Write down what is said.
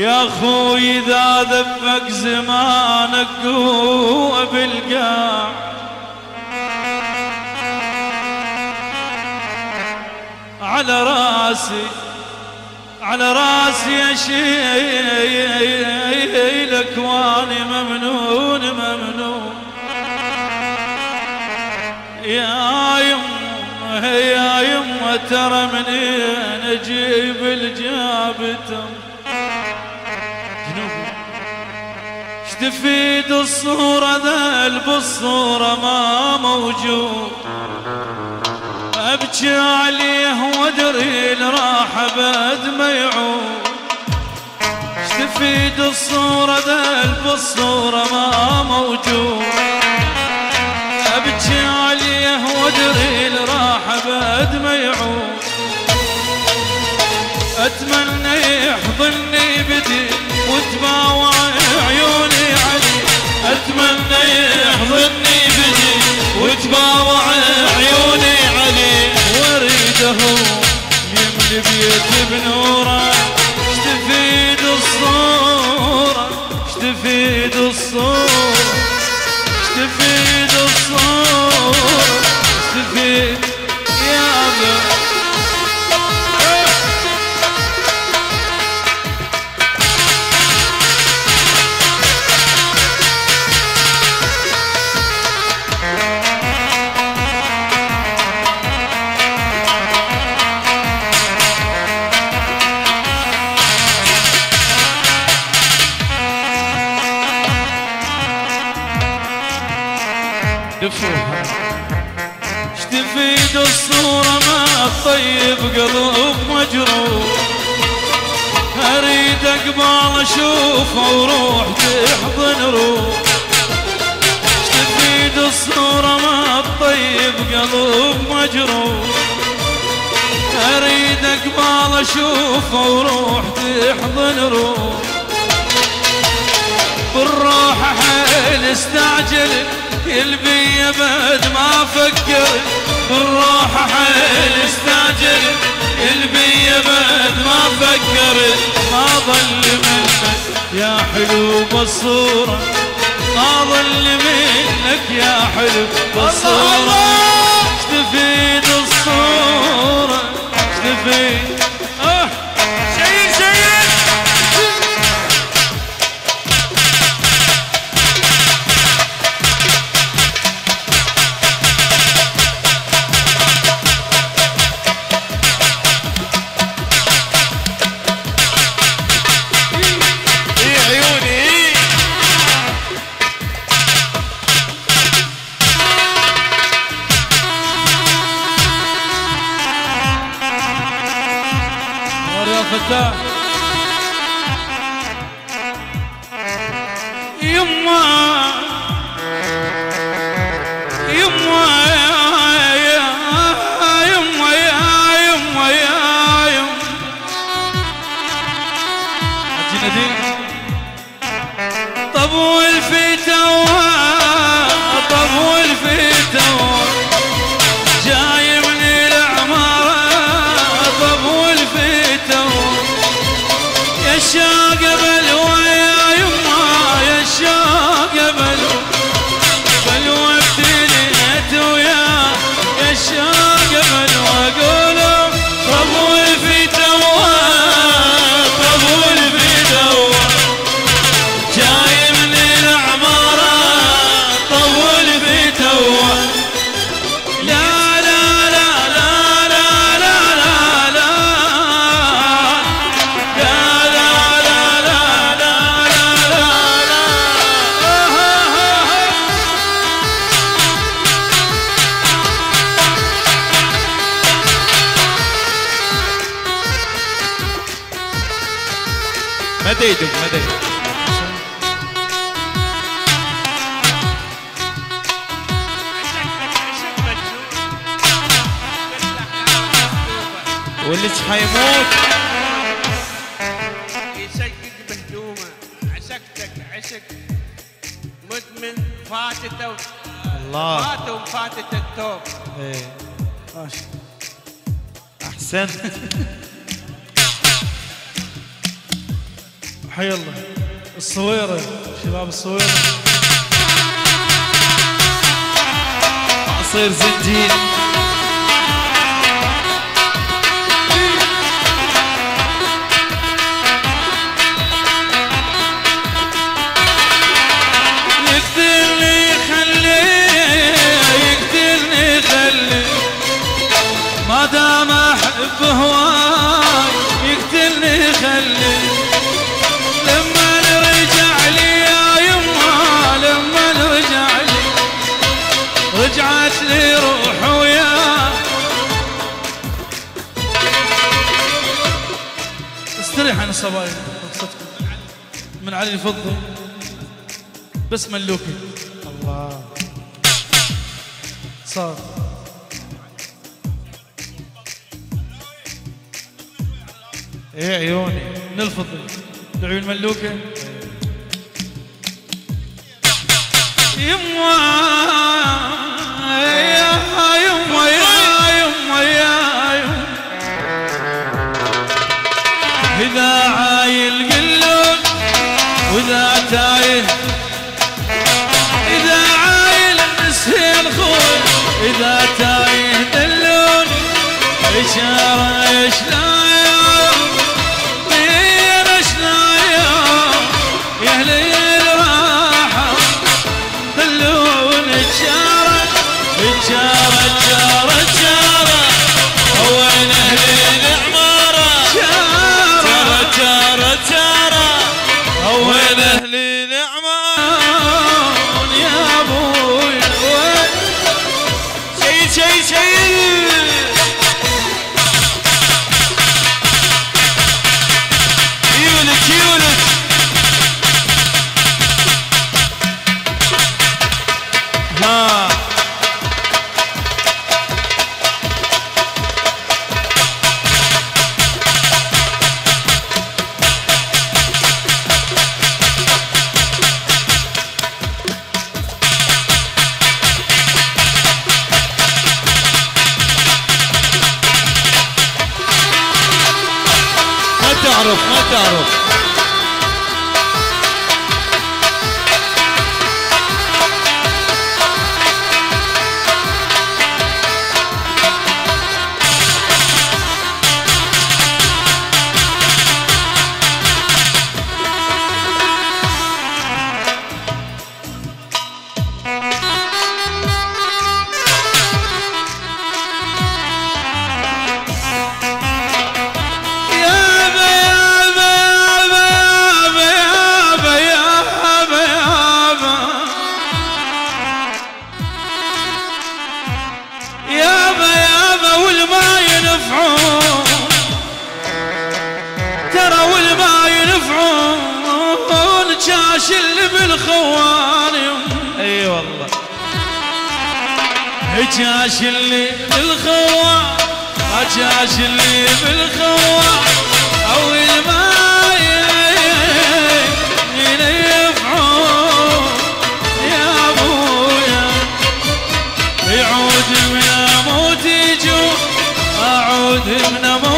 يا أخوي إذا ذبك زمانك قوة بالقاع. على رأسي على رأسي أشيلك واني ممنون تفيد الصورة ذا بالصورة ما موجود. أبكي عليه وادري راح بد ما يعود. تفيد الصورة ذا بالصورة ما موجود. أبكي عليه وادري راح بد ما يعود. أتمنى يحضني بدي وتباوع عيوني. أتمنى يحضني بدي وتباوع عيوني علي وأريده يملي بيت بنوره دفوها اشتفيد الصورة ما الطيب قلب مجروح. أريد اقبال أشوفه وروح تحضن روح. اشتفيد الصورة ما الطيب قلب مجروح. أريد اقبال أشوفه وروح تحضن روح. بالروح حيل استعجل قلبي ابد ما فكر بالروح حيل استعجل قلبي ابد ما فكر ما ظل منك يا حلو بالصورة ما ظل منك يا حلو بالصورة فتاة. يما يما يا يما يا يما يا يما. طب مديدو مديدو واللي حيموت. يشقق مهدومه عشقتك عشق. مدمن فاتتة الله. فاتة وفاتت التوب. إيه. أحسنت. حي الله. الصويرة شباب الصويرة. عصير زنجيل الصبايا من علي الفضة. بس ملوكي. الله. صار. إيه عيوني. من الفضل العيون ملوكة يما واشل بالخوانم اي والله. هيك اللي بالخوان هيك اللي بالخوان اول ما يعود من موتي جوع أعود من موتي